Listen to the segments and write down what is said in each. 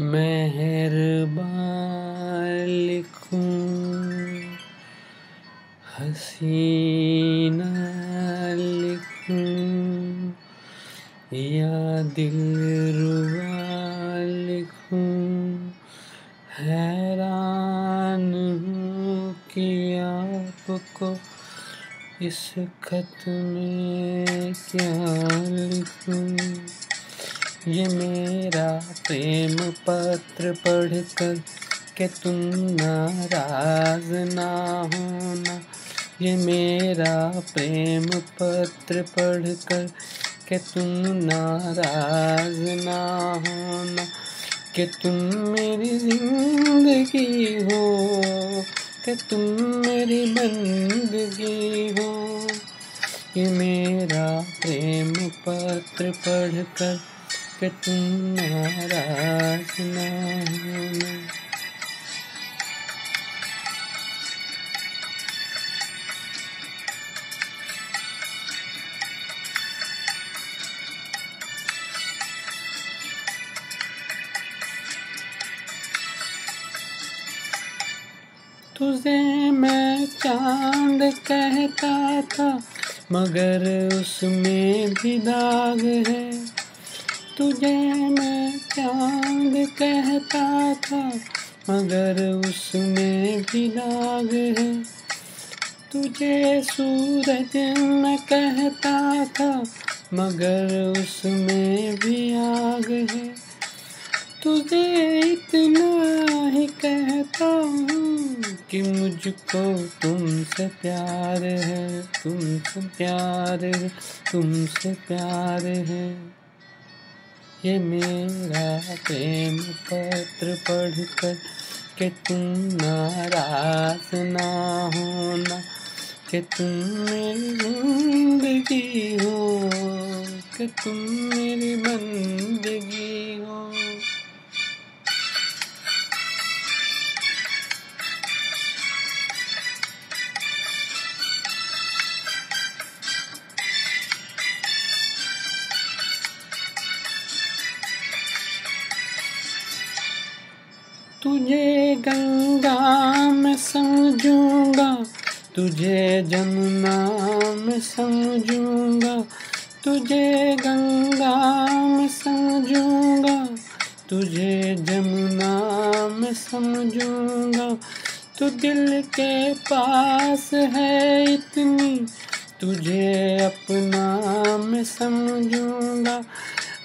मेहरबान लिखूं हसीना लिखूं या दिल रुबा हैरान इस खत में क्या लिखूं। ये मेरा प्रेम पत्र पढ़कर के तुम नाराज़ ना होना। ये मेरा प्रेम पत्र पढ़कर के तुम नाराज़ ना होना। कि तुम मेरी ज़िंदगी हो, कि तुम मेरी बंदगी हो। ये मेरा प्रेम पत्र पढ़कर कि तुम नाराज़ तुझे मैं चाँद कहता था मगर उसमें भी दाग है। तुझे मैं चाँद कहता था, मगर उसमें भी दाग है। तुझे सूरज मैं कहता था, मगर उसमें भी आग है। तुझे इतना ही कहता हूँ कि मुझको तुमसे प्यार है, तुमसे प्यार है, तुमसे प्यार है। ये मेरा प्रेम पत्र पढ़कर के तुम नाराज़ ना होना, कि तुम मेरी ज़िंदगी हो, कि तुम मेरी बंदगी तुझे गंगा में समझूँगा, तुझे जमुना में समझूँगा, तुझे गंगा में समझूँगा, तुझे जमुना में समझूँगा। तू दिल के पास है इतनी, तुझे अपना मैं समझूँगा।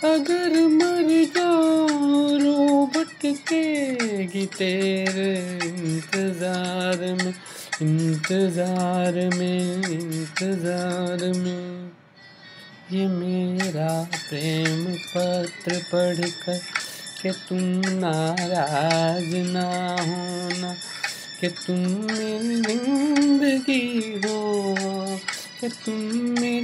अगर मर जाऊँ भटकेगी तेरे इंतज़ार में इंतज़ार में इंतज़ार में? ये मेरा प्रेम पत्र पढ़कर कि तुम नाराज़ ना होना, कि तुम मेरी ज़िंदगी हो, कि तुम मेरी